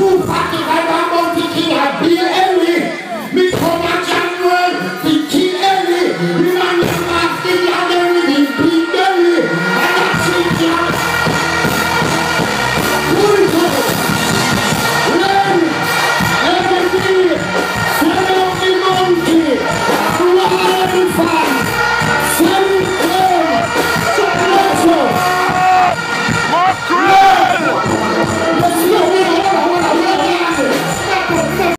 too fat